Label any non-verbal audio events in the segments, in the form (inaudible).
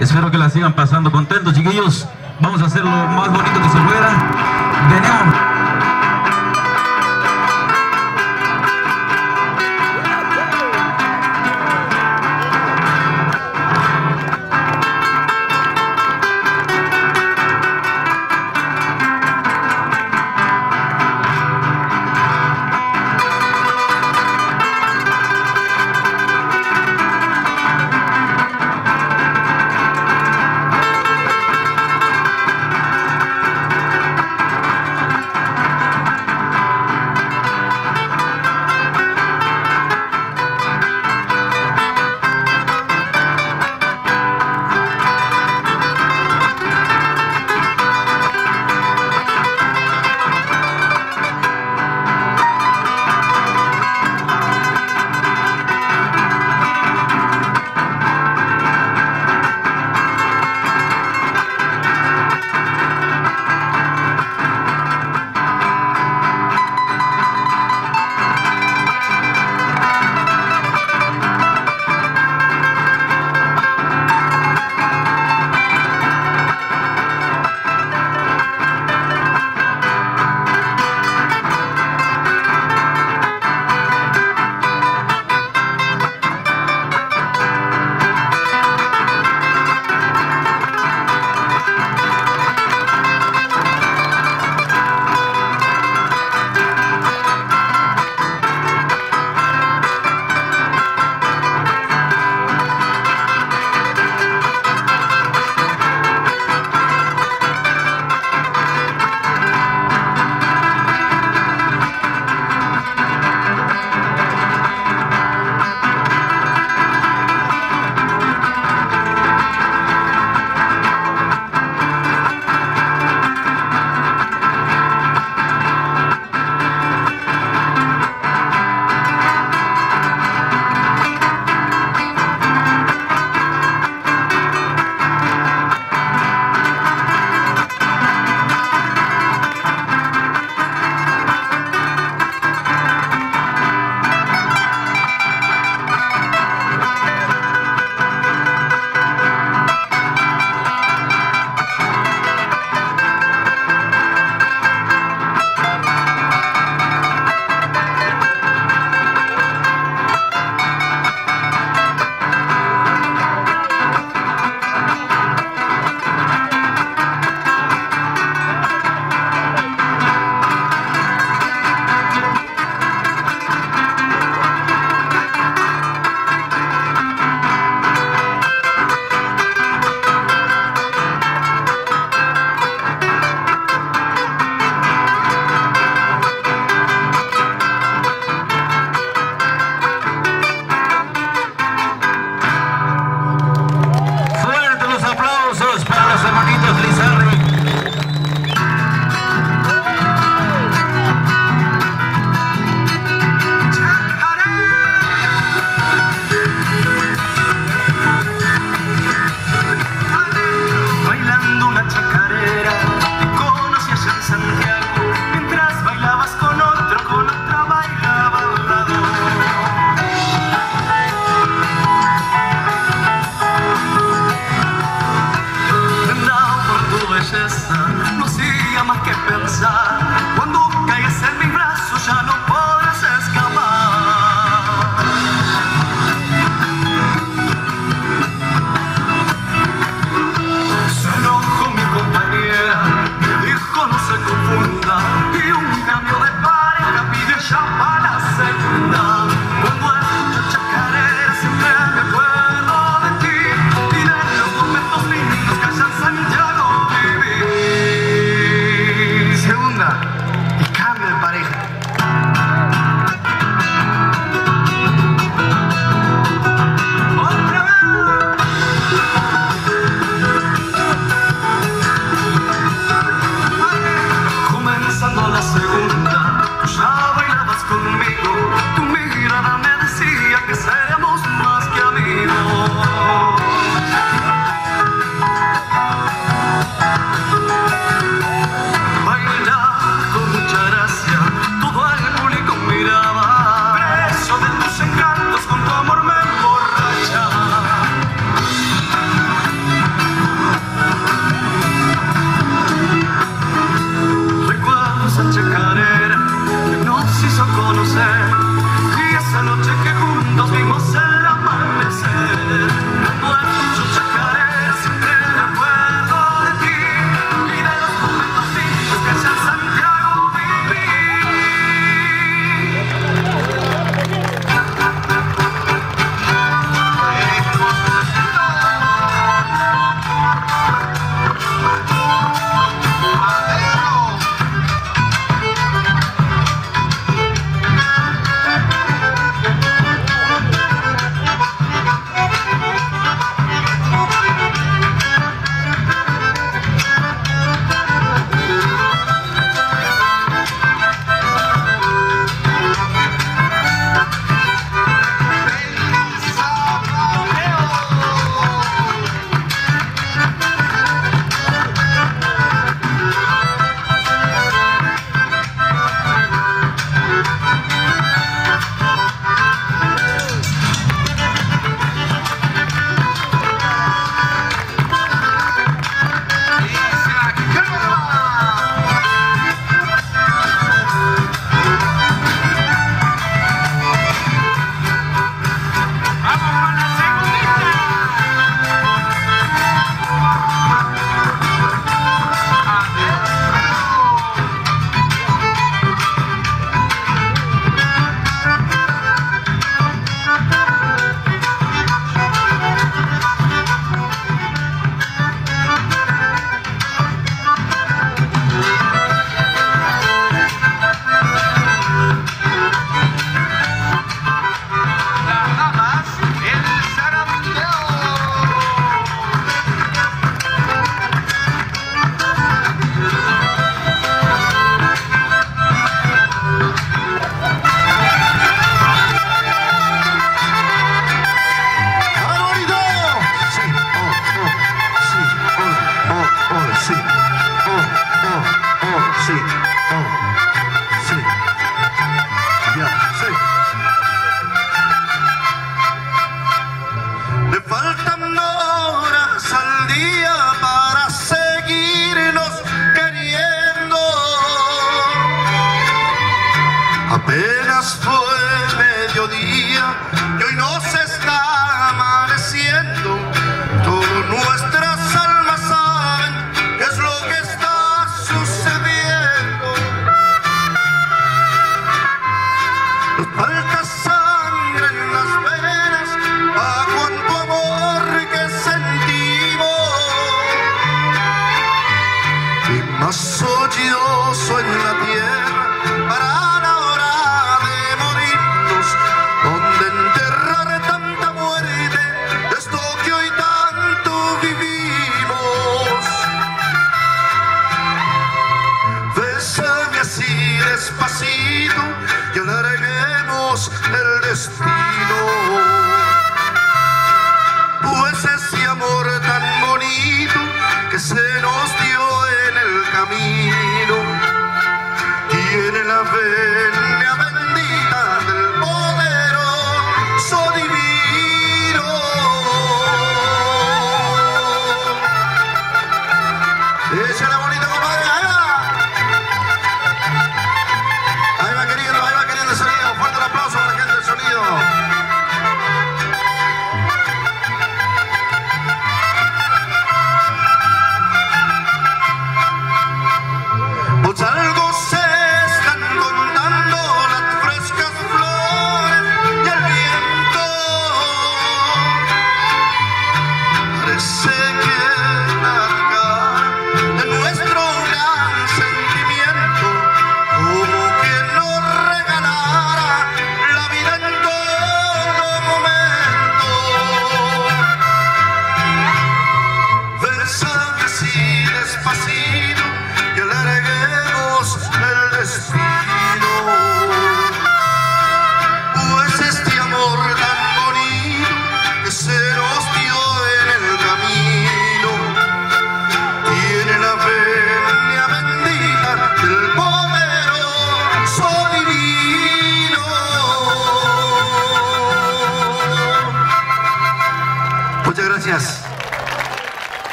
Espero que la sigan pasando contentos,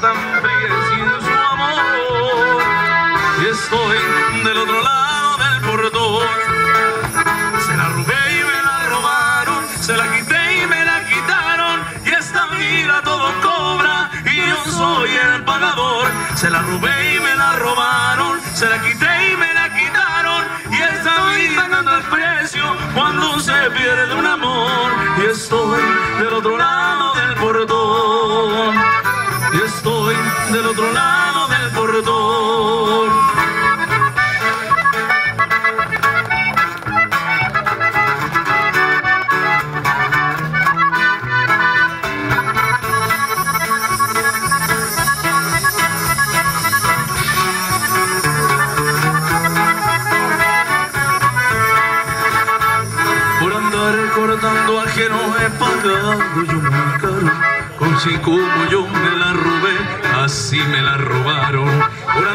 tan fría sin su amor. Y estoy del otro lado del portón. Se la robé y me la robaron, se la quité y me la quitaron. Y esta vida todo cobra y yo soy el pagador. Se la robé y me la robaron, se la quité y me la quitaron. Y esta vida pagando el precio cuando se pierde un amor. Y estoy del otro lado del otro lado del portón. Por andar cortando ajeno es pagado yo me caro, con si como yo me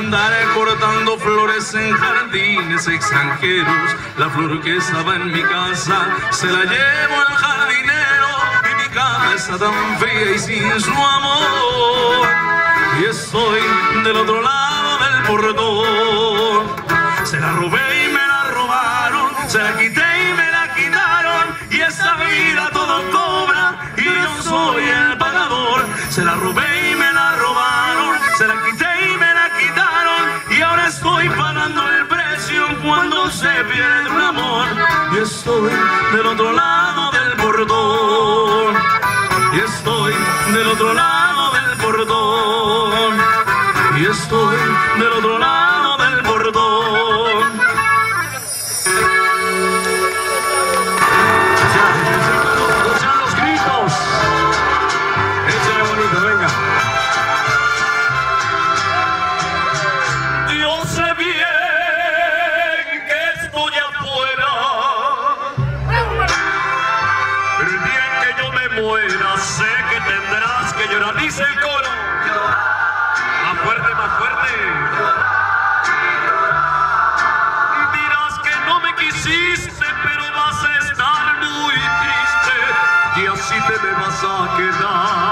andar cortando flores en jardines extranjeros. La flor que estaba en mi casa se la llevo al jardinero y mi cama está tan fría y sin su amor. Y estoy del otro lado del portón. Se la robé y me la robaron, se la quité cuando se pierde un amor. Y estoy del otro lado del bordón y estoy del otro lado del bordón y estoy del otro lado Dice el coro. Más fuerte, más fuerte. Dirás que no me quisiste, pero vas a estar muy triste. Y así te me vas a quedar.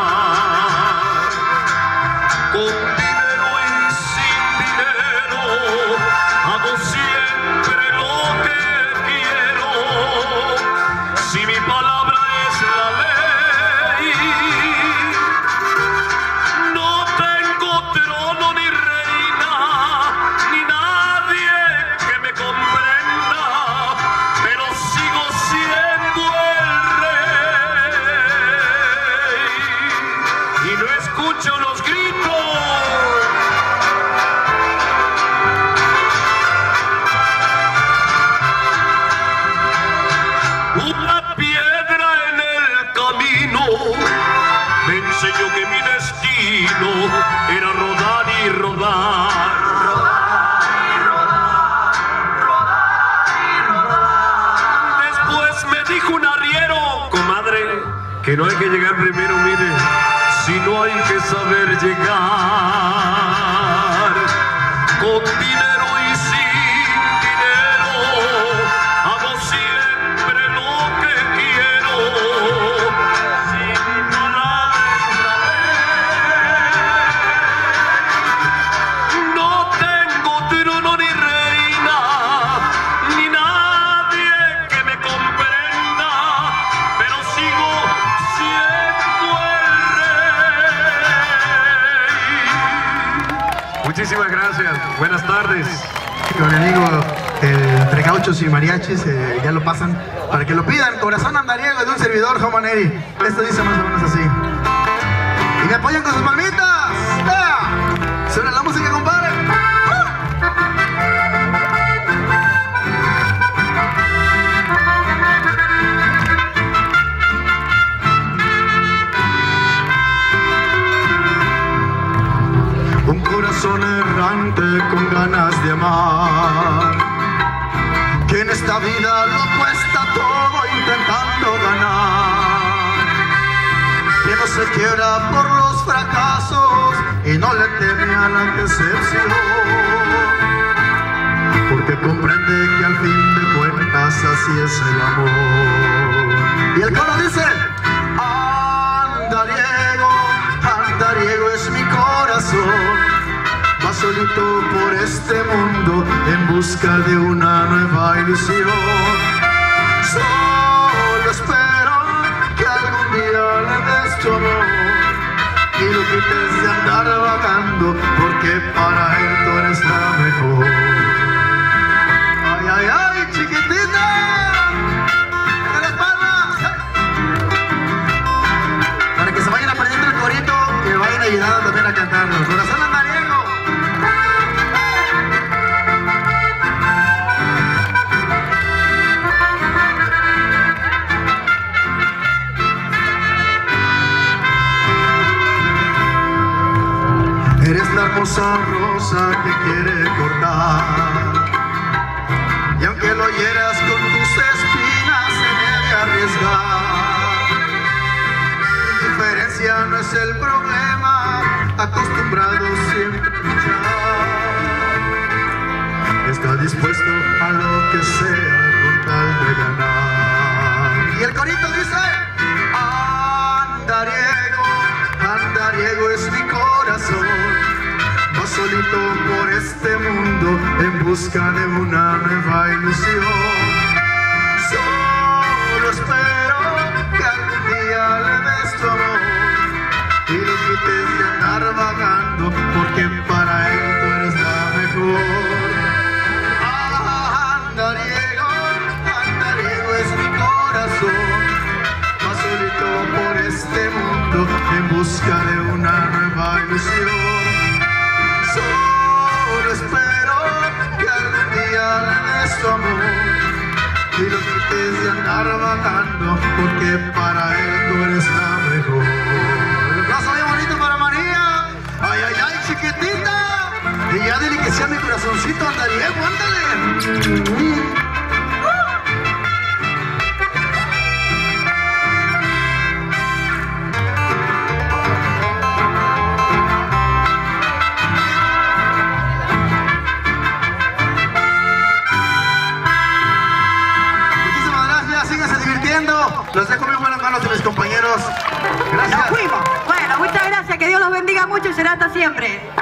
sino hay que saber llegar. nuestro enemigo el eh, Precauchos y Mariachis, eh, ya lo pasan para que lo pidan. Corazón andariego de un servidor, Jomaneri. Esto dice más o menos así. Y me apoyan con sus palmitas. de andar vagando, porque para él tú eres la mejor. El bien bonito para María. Ay, ay, ay, chiquitita. Y ya dile que sea mi corazoncito, andariego, ándale. plata siempre.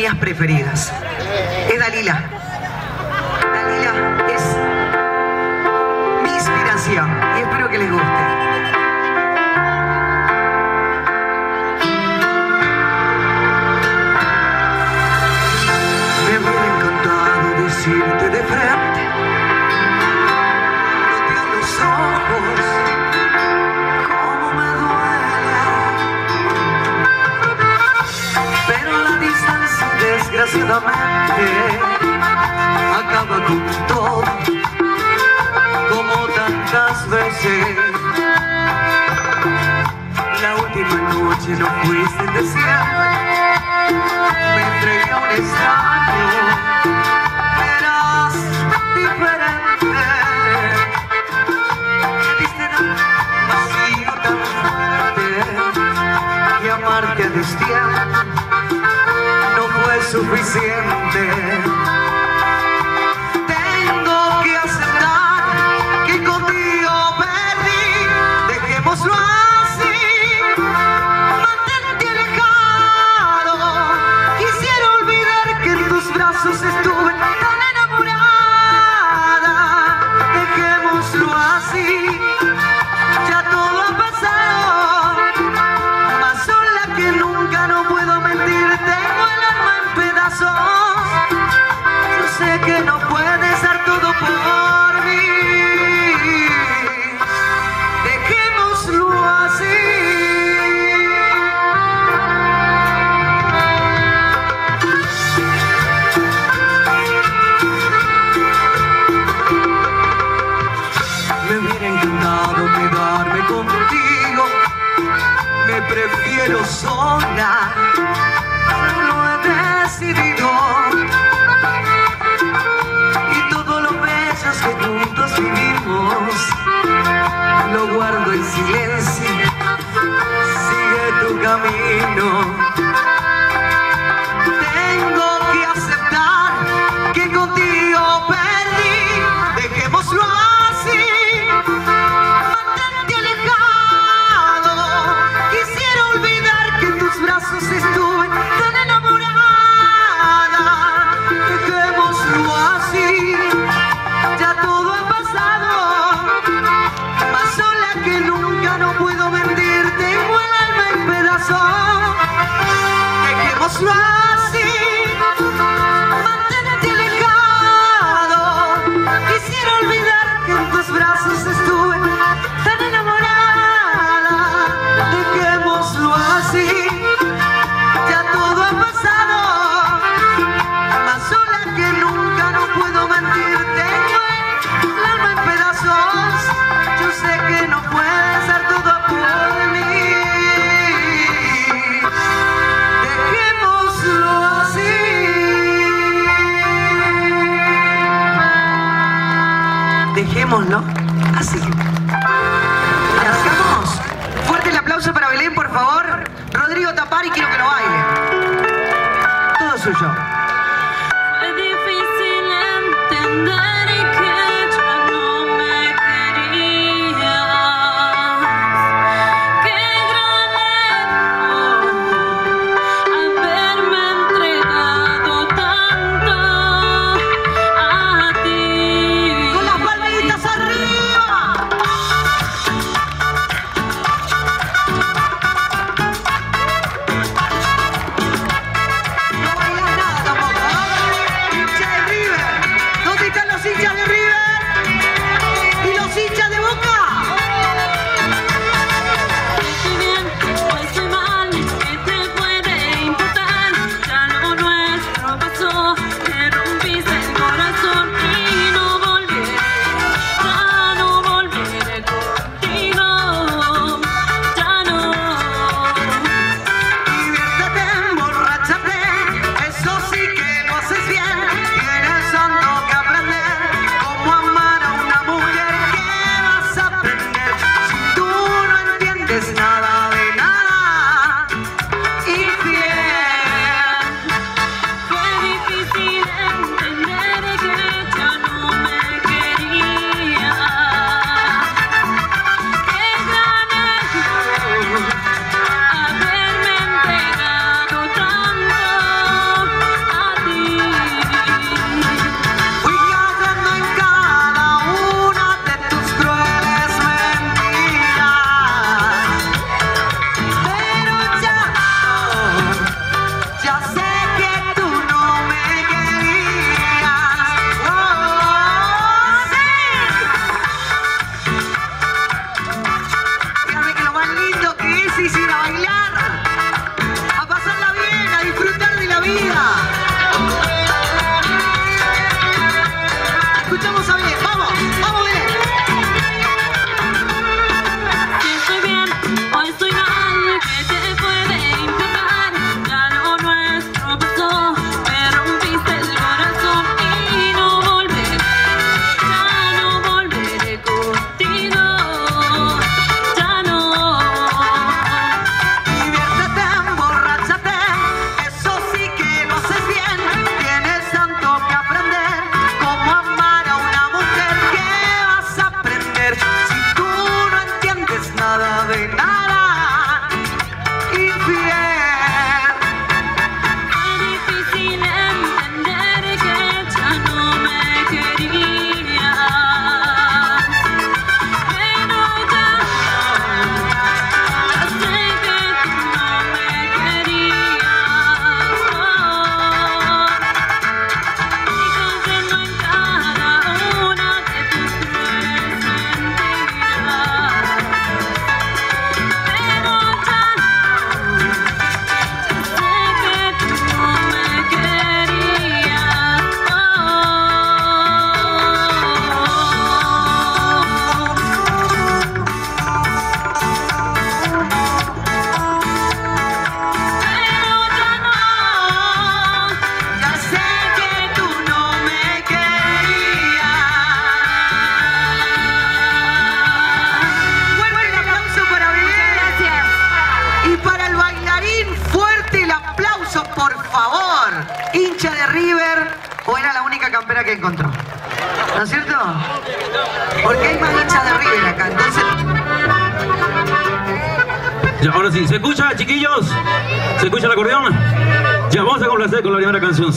mías preferidas. Es Dalila. Dalila es mi inspiración y espero que les guste. Suficiente.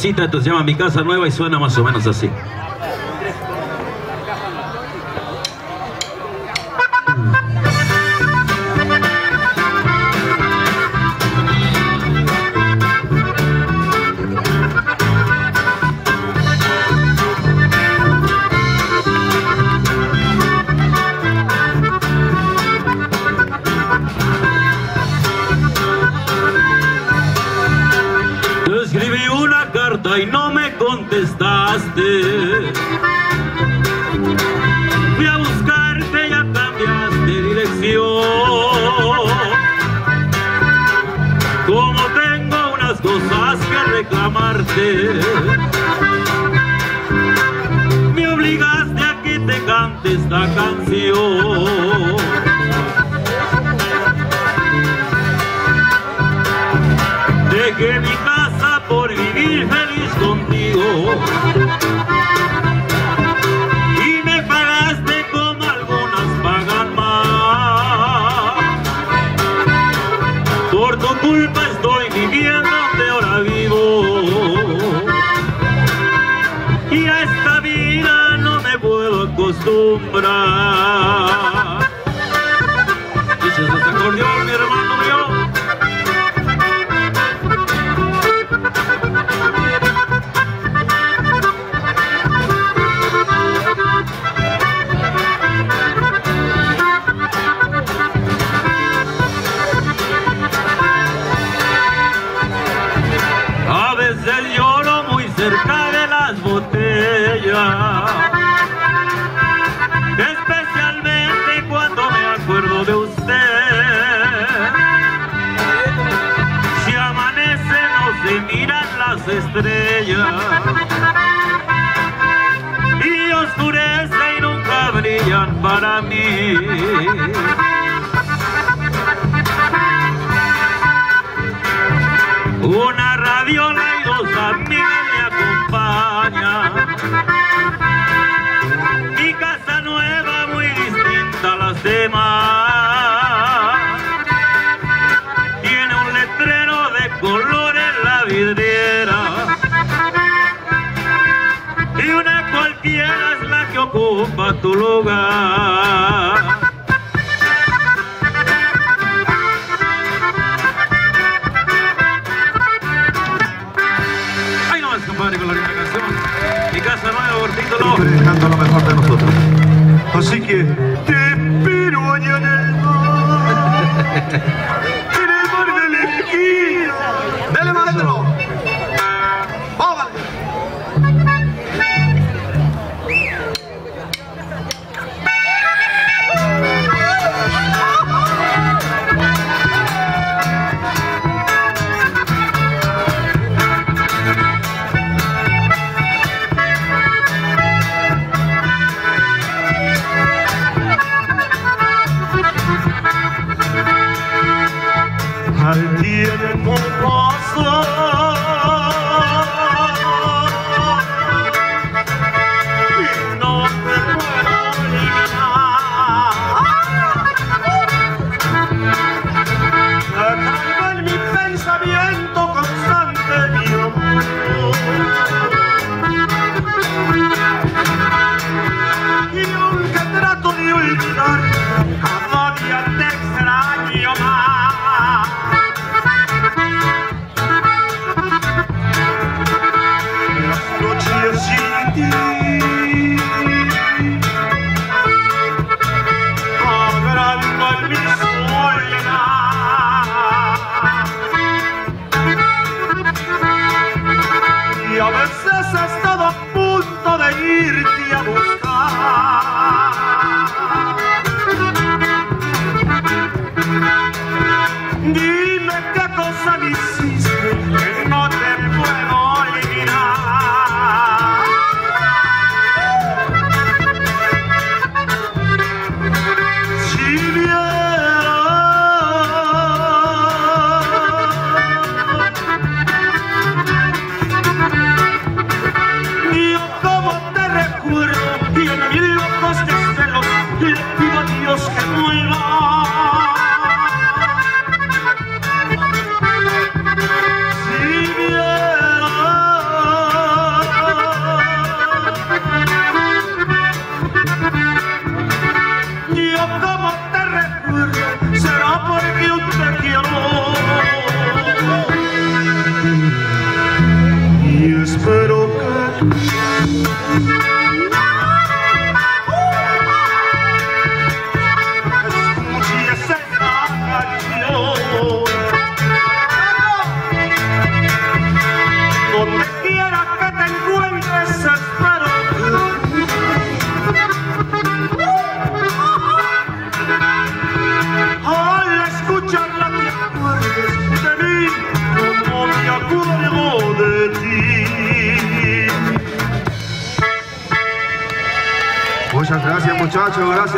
cita, entonces se llama Mi Casa Nueva y suena más o menos así. tu lugar. Ahí nomás, compadre, con la misma canción. Mi casa nueva, gordito lobo. Estoy dejando lo mejor de nosotros. Así que te espero allá en el mar. (laughs)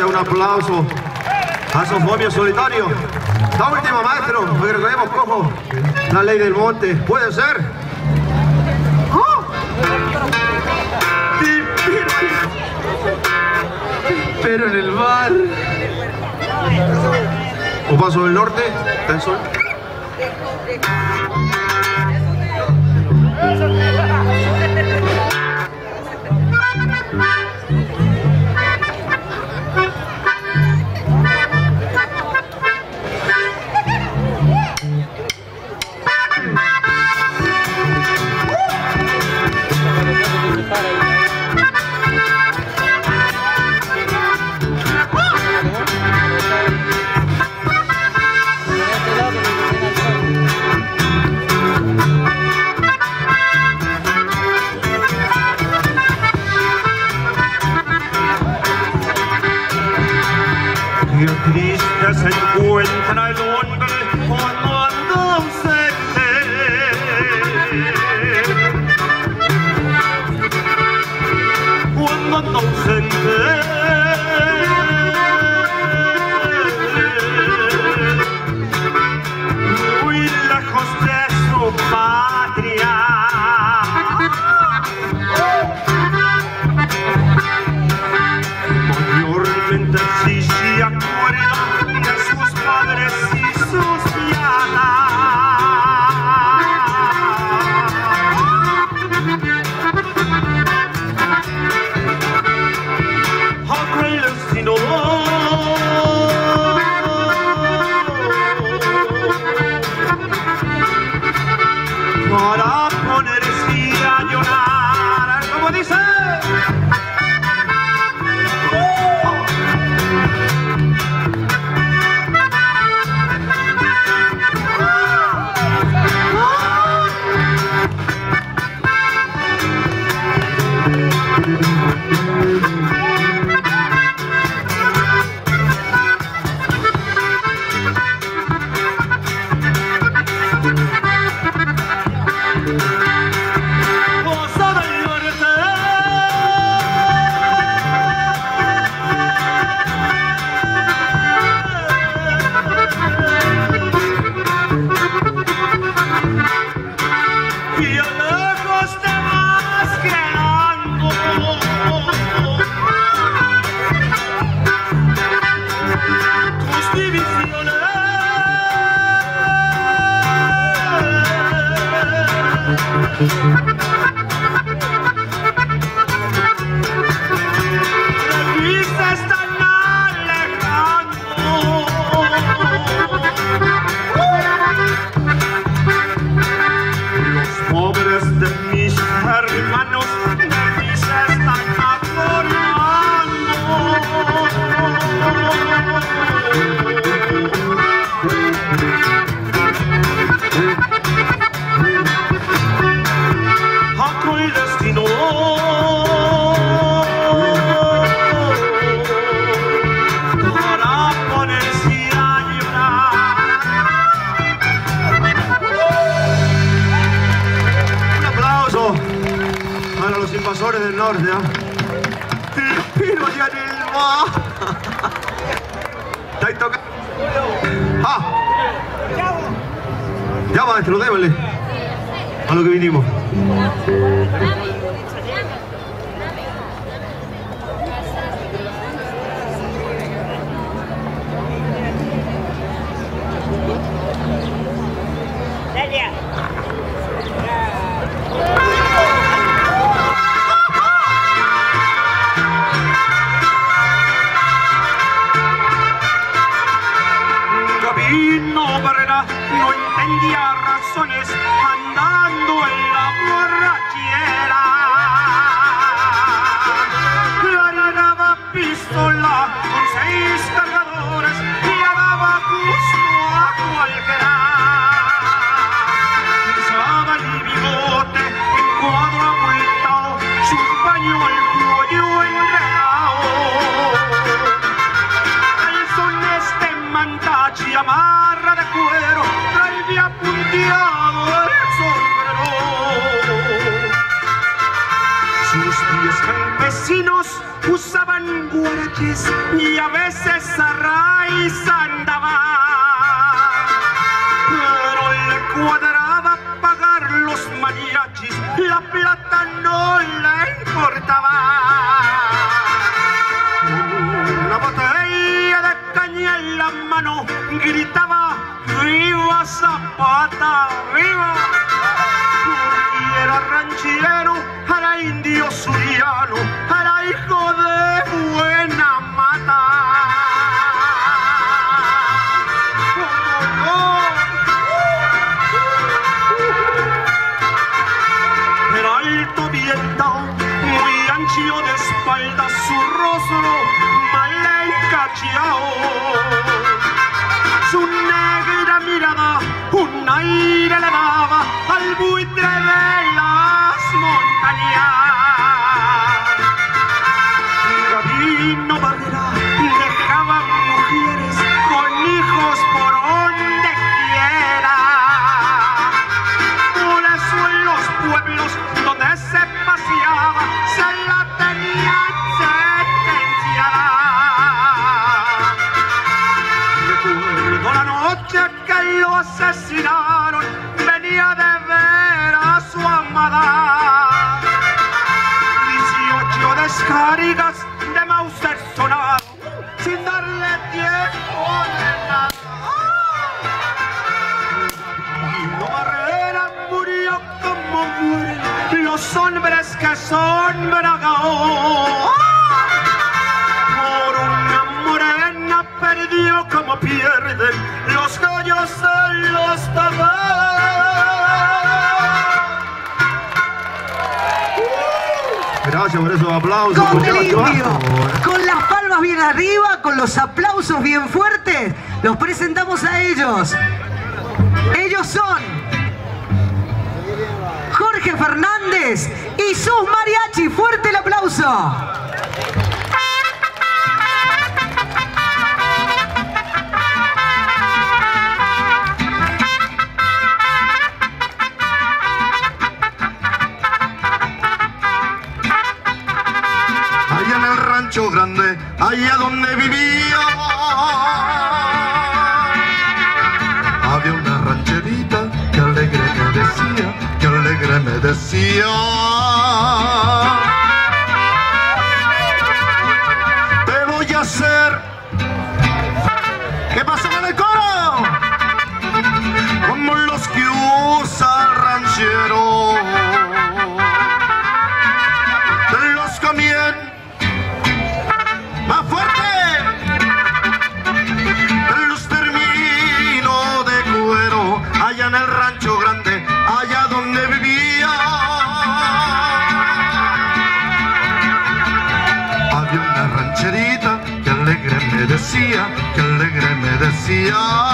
un aplauso a esos Sofobia Solitario. La última, maestro, regresaremos cojo la ley del monte. ¿Puede ser? Pero en el bar. ¿O paso del norte? ¿Está el sol? este, lo démosle a lo que vinimos. Con el indio, con las palmas bien arriba, con los aplausos bien fuertes, los presentamos a ellos. Ellos son Jorge Fernández y sus mariachi. Fuerte el aplauso. decía, que alegre me decía.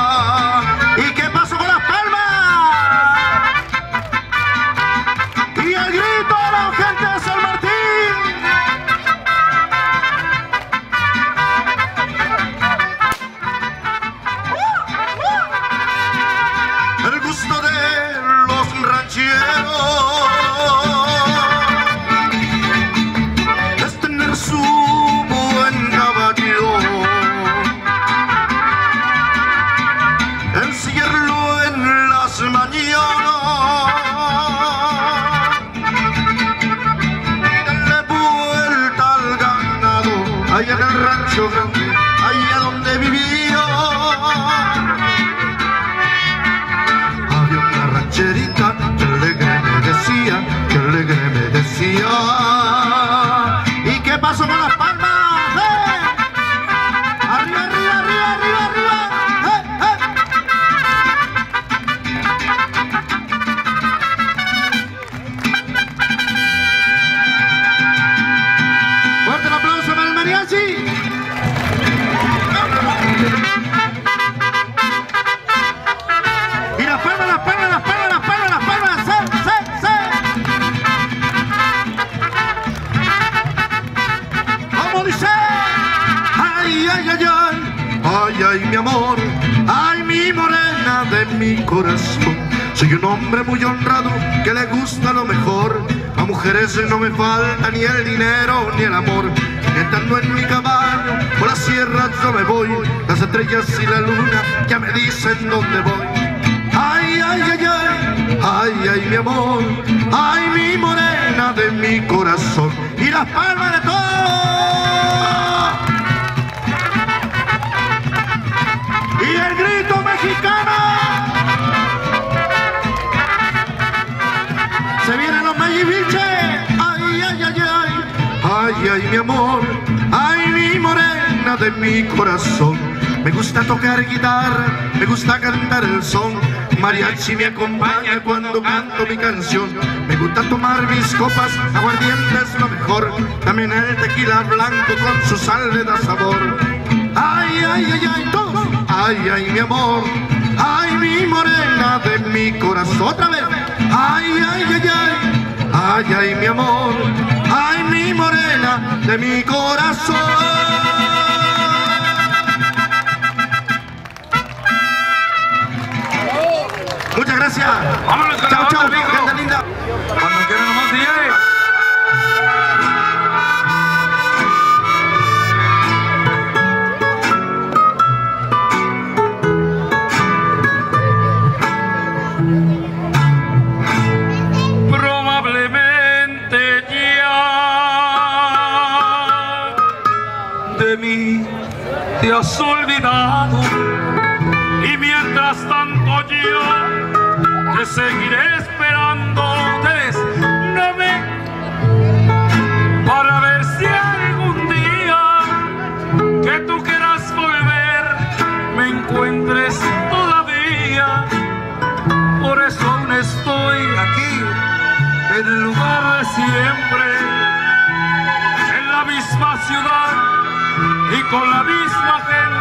De mi corazón y las palmas de todo. Y el grito mexicano. Se vienen los Melliviches. Ay, ay, ay, ay. Ay, ay, mi amor. Ay, mi morena de mi corazón. Me gusta tocar guitarra, me gusta cantar el son. Mariachi me acompaña cuando canto mi canción. Me gusta tomar mis copas, aguardiente es lo mejor. También el tequila blanco con su sal da sabor. Ay, ay, ay, ay, todos. Ay, ay, mi amor. Ay, mi morena de mi corazón. Otra vez. Ay, ay, ay, ay. Ay, ay, mi amor. Ay, mi morena de mi corazón. Muchas gracias. Vámonos con la Chao, linda. Cuando quieran nomás, de mí te has olvidado y mientras tanto yo te seguiré siempre en la misma ciudad y con la misma gente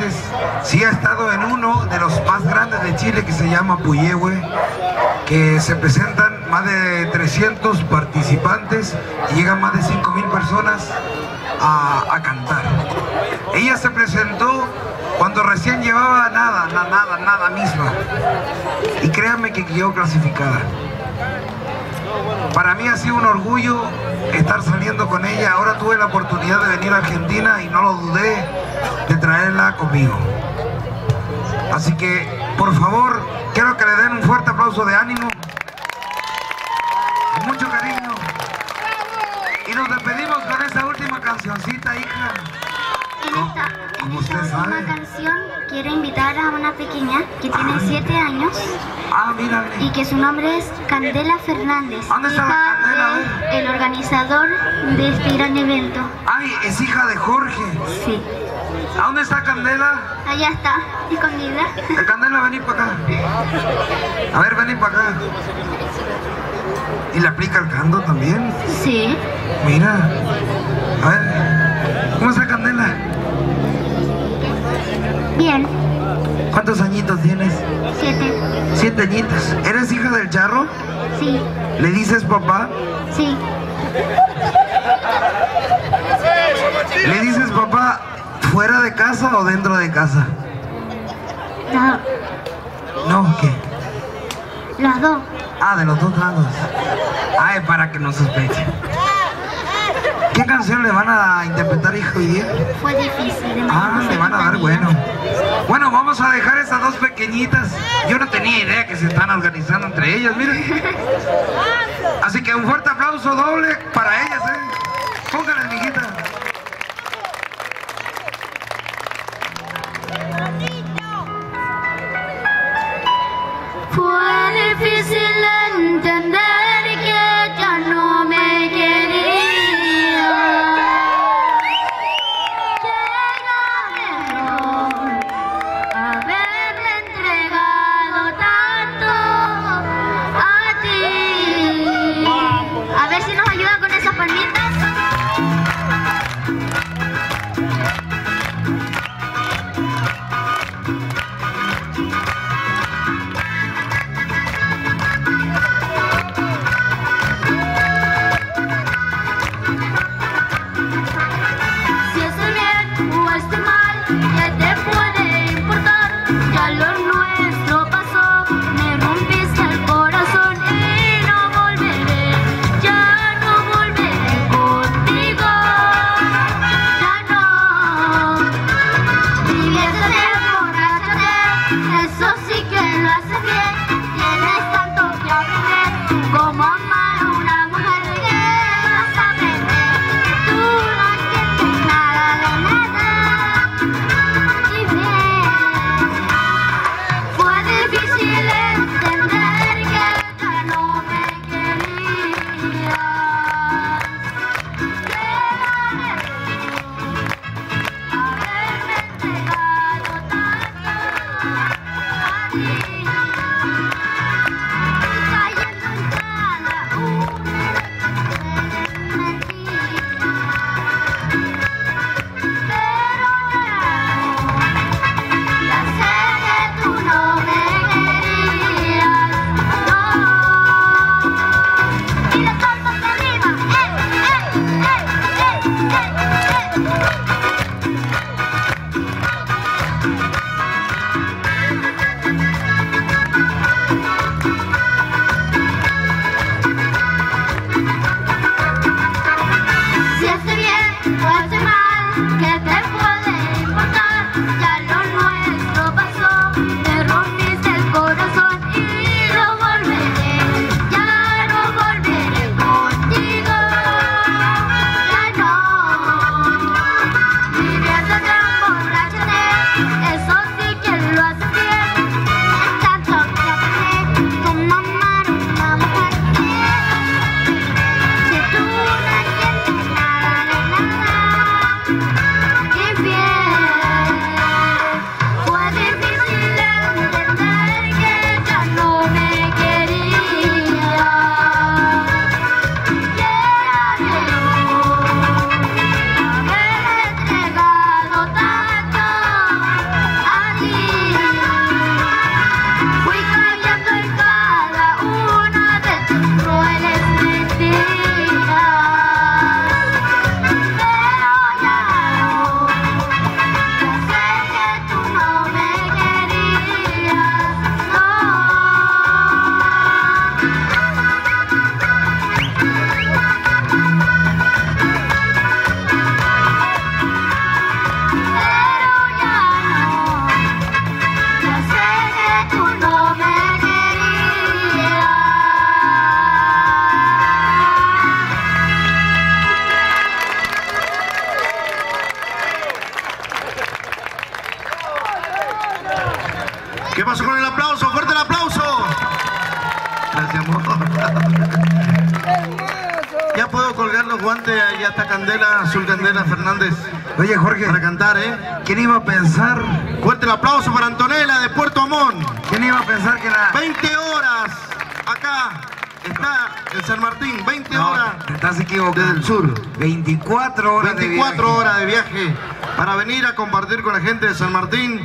grandes, sí ha estado en uno de los más grandes de Chile que se llama Puyehue, que se presentan más de 300 participantes y llegan más de 5.000 personas a, cantar. Ella se presentó cuando recién llevaba nada, na- nada, nada misma. Y créanme que quedó clasificada. Para mí ha sido un orgullo estar saliendo con ella. Ahora tuve la oportunidad de venir a Argentina y no lo dudé traerla conmigo. Así que, por favor, quiero que le den un fuerte aplauso de ánimo. Con mucho cariño. Y nos despedimos con esa última cancioncita, hija. En esta, en última canción quiero invitar a una pequeña que tiene Ay. 7 años Ah, y que su nombre es Candela Fernández, ¿Dónde está la Candela? De el organizador de este gran evento. Ay, es hija de Jorge. Sí, ¿A dónde está Candela? allá está, escondida. Eh, Candela, vení para acá. A ver, vení para acá. ¿Y le aplica el cando también? Sí, Mira. A ver. ¿Cómo está Candela? bien, ¿Cuántos añitos tienes? 7, Siete añitos. ¿Eres hija del charro? sí, ¿Le dices papá? sí, ¿Le dices papá fuera de casa o dentro de casa? no, No, ¿qué? los dos. Ah, de los dos lados. Ay, para que no sospeche. ¿Qué canción le van a interpretar, hijo hoy día? Fue difícil. Ah, le van a dar bueno. Bueno, vamos a dejar esas dos pequeñitas. Yo no tenía idea que se están organizando entre ellas, miren. (laughs) Así que un fuerte aplauso doble para ellas, Uhul! ¿Quién iba a pensar? Fuerte el aplauso para Antonella de Puerto Amón. ¿Quién iba a pensar que la... 20 horas acá está en San Martín. 20 No, horas te estás equivocando. desde el sur. 24 horas 24 de viaje. horas de viaje para venir a compartir con la gente de San Martín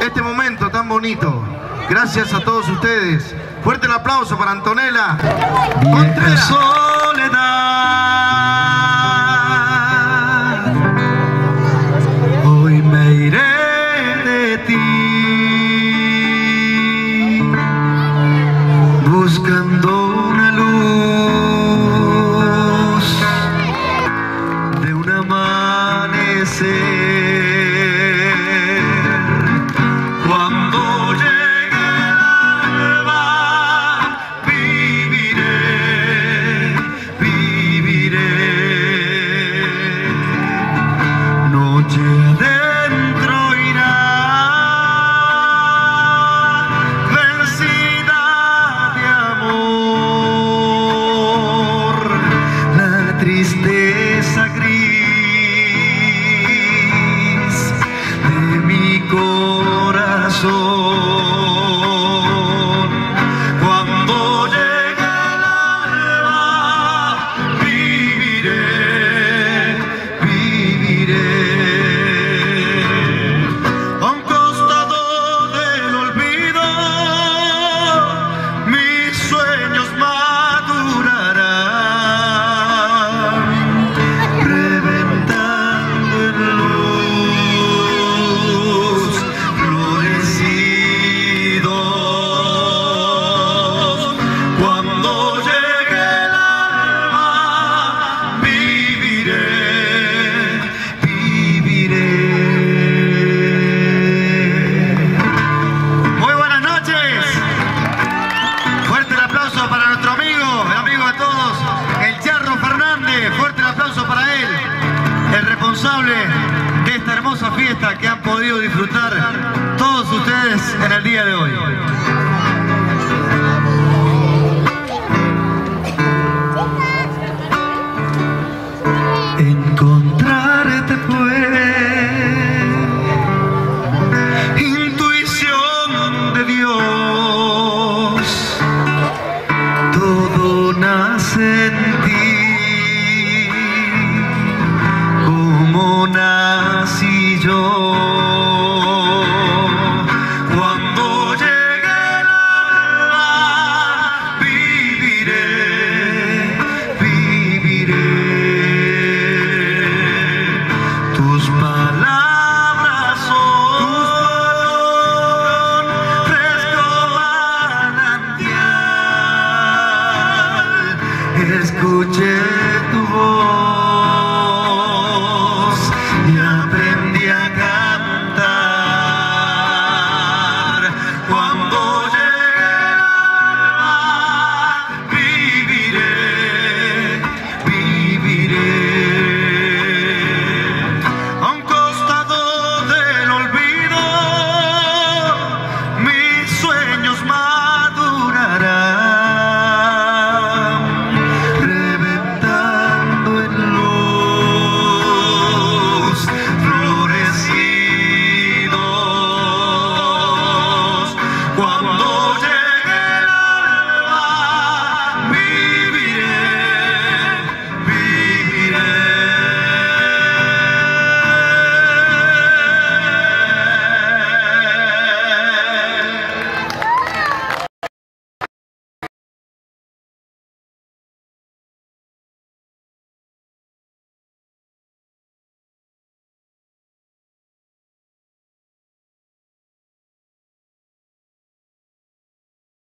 este momento tan bonito. Gracias a todos ustedes. Fuerte el aplauso para Antonella. Contreras. soledad. De esta hermosa fiesta que han podido disfrutar todos ustedes en el día de hoy.